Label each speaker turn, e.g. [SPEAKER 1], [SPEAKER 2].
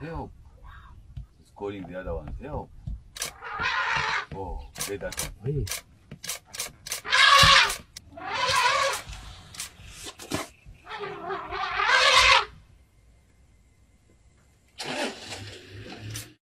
[SPEAKER 1] Help. He's calling the other ones. Help. Oh, get that one.
[SPEAKER 2] Hey,